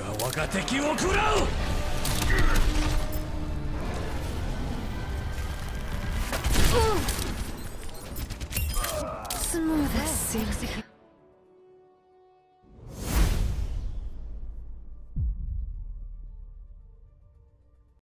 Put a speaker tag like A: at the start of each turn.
A: 側が敵を食らう！
B: 相撲ですい